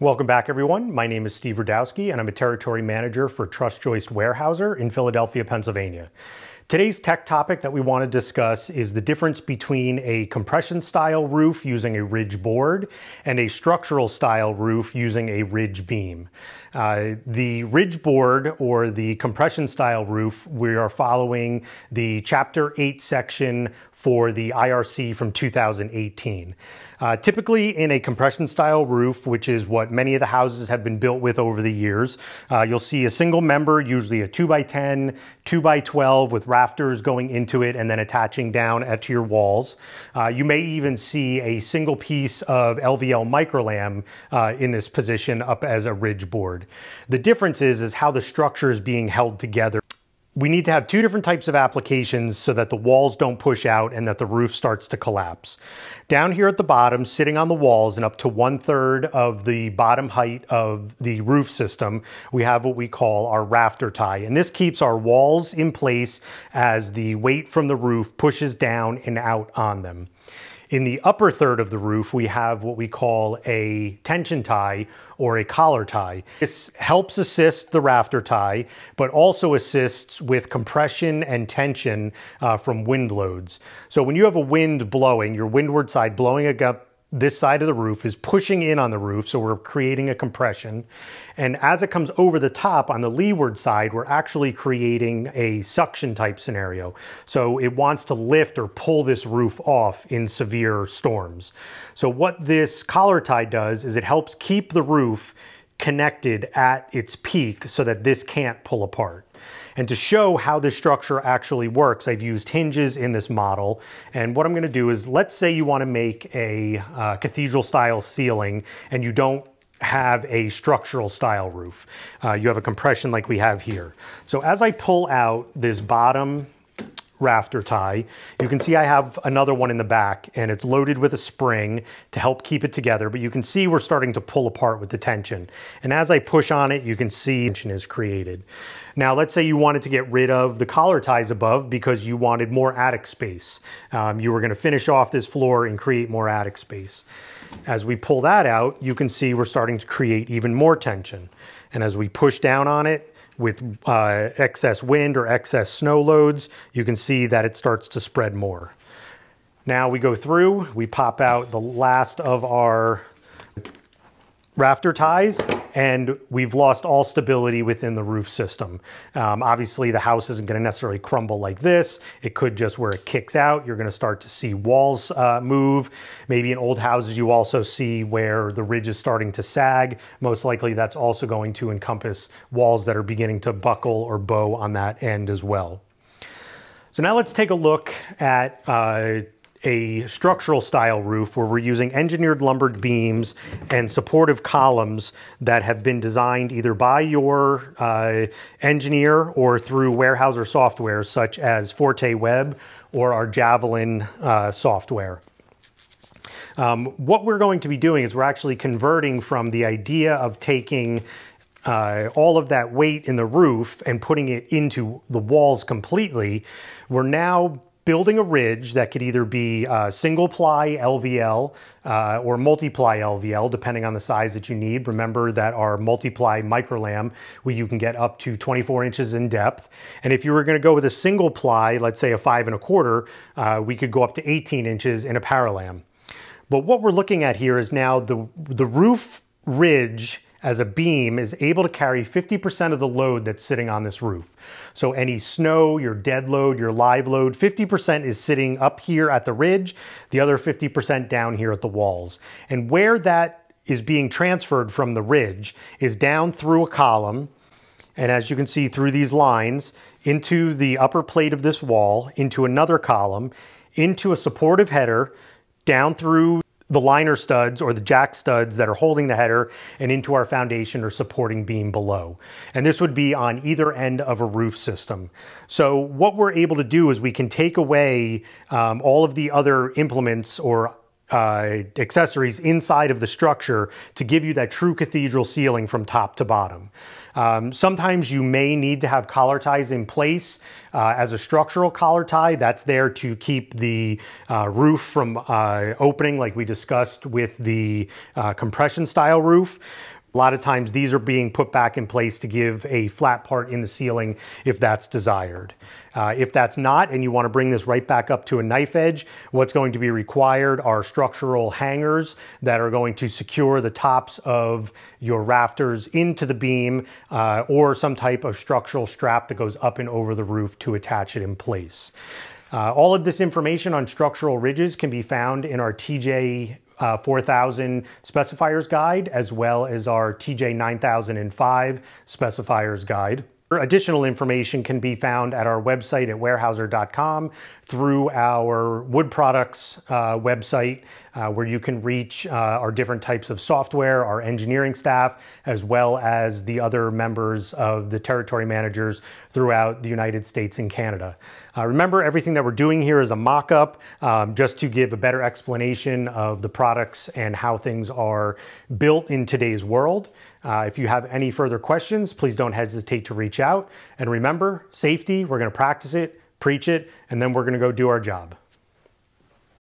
Welcome back, everyone. My name is Steve Rudowski, and I'm a territory manager for Trus Joist Weyerhaeuser in Philadelphia, Pennsylvania. Today's tech topic that we want to discuss is the difference between a compression style roof using a ridge board and a structural style roof using a ridge beam. Uh, the ridge board or the compression style roof, we are following the chapter 8 section for the IRC from 2018. Uh, typically in a compression style roof, which is what many of the houses have been built with over the years, uh, you'll see a single member, usually a 2 by 10 2 by 12 with rafters going into it and then attaching down to your walls. Uh, you may even see a single piece of LVL Microllam uh, in this position up as a ridge board. The difference is, is how the structure is being held together we need to have two different types of applications so that the walls don't push out and that the roof starts to collapse. Down here at the bottom, sitting on the walls and up to one third of the bottom height of the roof system, we have what we call our rafter tie. And this keeps our walls in place as the weight from the roof pushes down and out on them. In the upper third of the roof, we have what we call a tension tie or a collar tie. This helps assist the rafter tie, but also assists with compression and tension uh, from wind loads. So when you have a wind blowing, your windward side blowing up this side of the roof is pushing in on the roof, so we're creating a compression. And as it comes over the top on the leeward side, we're actually creating a suction type scenario. So it wants to lift or pull this roof off in severe storms. So what this collar tie does is it helps keep the roof connected at its peak so that this can't pull apart. And to show how this structure actually works, I've used hinges in this model. And what I'm gonna do is, let's say you wanna make a uh, cathedral style ceiling and you don't have a structural style roof. Uh, you have a compression like we have here. So as I pull out this bottom rafter tie. You can see I have another one in the back and it's loaded with a spring to help keep it together, but you can see we're starting to pull apart with the tension. And as I push on it, you can see tension is created. Now, let's say you wanted to get rid of the collar ties above because you wanted more attic space. Um, you were gonna finish off this floor and create more attic space. As we pull that out, you can see we're starting to create even more tension. And as we push down on it, with uh, excess wind or excess snow loads, you can see that it starts to spread more. Now we go through, we pop out the last of our rafter ties and we've lost all stability within the roof system. Um, obviously the house isn't gonna necessarily crumble like this. It could just where it kicks out, you're gonna start to see walls uh, move. Maybe in old houses you also see where the ridge is starting to sag. Most likely that's also going to encompass walls that are beginning to buckle or bow on that end as well. So now let's take a look at uh, a structural style roof where we're using engineered lumbered beams and supportive columns that have been designed either by your uh, engineer or through Weyerhaeuser software such as Forte Web or our Javelin uh, software. Um, what we're going to be doing is we're actually converting from the idea of taking uh, all of that weight in the roof and putting it into the walls completely. We're now building a ridge that could either be uh, single ply LVL uh, or multiply LVL, depending on the size that you need. Remember that our multiply Microllam, where you can get up to 24 inches in depth. And if you were gonna go with a single ply, let's say a five and a quarter, uh, we could go up to 18 inches in a Parallam. But what we're looking at here is now the, the roof ridge as a beam is able to carry 50% of the load that's sitting on this roof. So any snow, your dead load, your live load, 50% is sitting up here at the ridge, the other 50% down here at the walls. And where that is being transferred from the ridge is down through a column, and as you can see through these lines, into the upper plate of this wall, into another column, into a supportive header, down through the liner studs or the jack studs that are holding the header and into our foundation or supporting beam below. And this would be on either end of a roof system. So what we're able to do is we can take away um, all of the other implements or uh, accessories inside of the structure to give you that true cathedral ceiling from top to bottom. Um, sometimes you may need to have collar ties in place uh, as a structural collar tie. That's there to keep the uh, roof from uh, opening like we discussed with the uh, compression style roof. A lot of times these are being put back in place to give a flat part in the ceiling if that's desired. Uh, if that's not, and you wanna bring this right back up to a knife edge, what's going to be required are structural hangers that are going to secure the tops of your rafters into the beam uh, or some type of structural strap that goes up and over the roof to attach it in place. Uh, all of this information on structural ridges can be found in our TJ uh, 4000 specifiers guide, as well as our TJ 9005 specifiers guide. Additional information can be found at our website at weyerhaeuser.com through our wood products uh, website uh, where you can reach uh, our different types of software, our engineering staff, as well as the other members of the territory managers throughout the United States and Canada. Uh, remember, everything that we're doing here is a mock-up um, just to give a better explanation of the products and how things are built in today's world. Uh, if you have any further questions, please don't hesitate to reach out. And remember, safety, we're gonna practice it, preach it, and then we're gonna go do our job.